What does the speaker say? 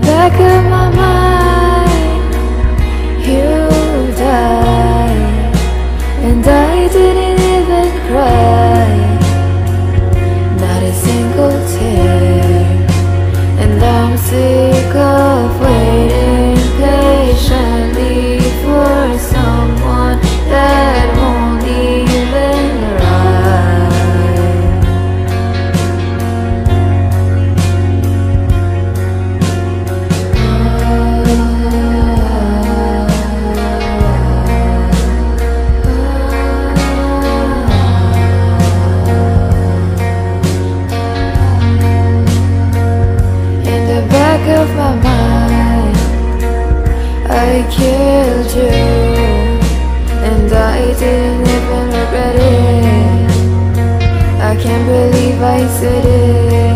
back of I killed you And I didn't even regret it. I can't believe I said it